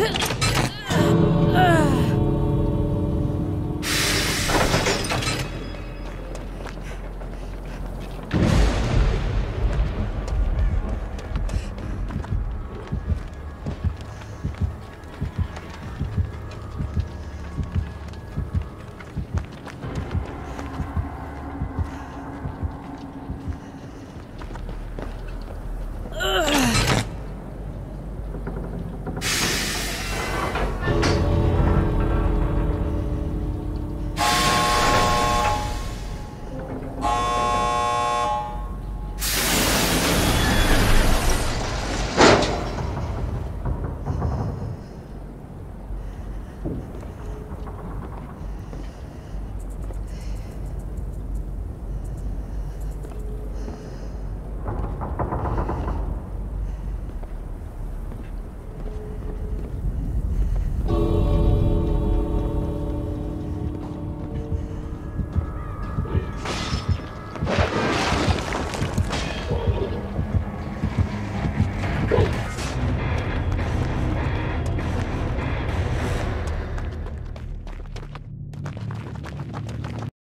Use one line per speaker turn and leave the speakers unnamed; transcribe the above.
Huh.